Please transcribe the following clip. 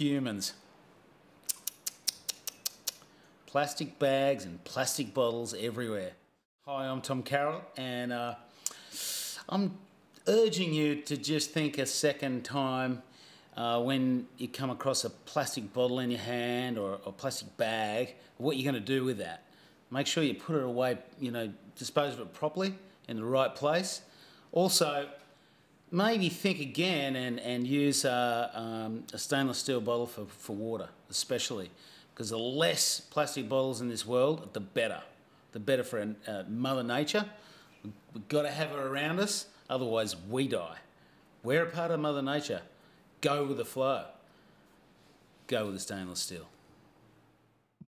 humans. Plastic bags and plastic bottles everywhere. Hi, I'm Tom Carroll, and uh, I'm urging you to just think a second time uh, when you come across a plastic bottle in your hand or a plastic bag, what you're going to do with that. Make sure you put it away, you know, dispose of it properly in the right place. Also, maybe think again and, and use uh, um, a stainless steel bottle for, for water, especially. Because the less plastic bottles in this world, the better. The better for uh, Mother Nature. We've got to have her around us, otherwise we die. We're a part of Mother Nature. Go with the flow. Go with the stainless steel.